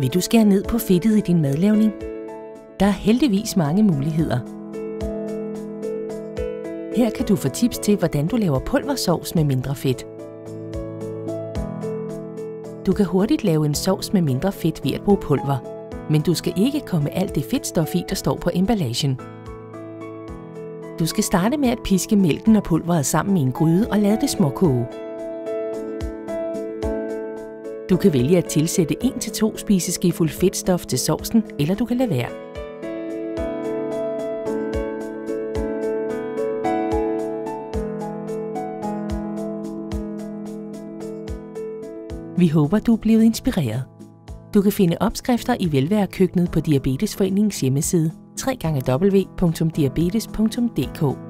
Vil du skære ned på fedtet i din madlavning? Der er heldigvis mange muligheder. Her kan du få tips til, hvordan du laver pulversovs med mindre fedt. Du kan hurtigt lave en sovs med mindre fedt ved at bruge pulver, men du skal ikke komme alt det fedtstof i, der står på emballagen. Du skal starte med at piske mælken og pulveret sammen i en gryde og lade det småkoge. Du kan vælge at tilsætte 1-2 spiseskefuld fedtstof til sovsen, eller du kan lade være. Vi håber, du er blevet inspireret. Du kan finde opskrifter i velværekøkkenet på Diabetesforeningens hjemmeside www.diabetes.dk.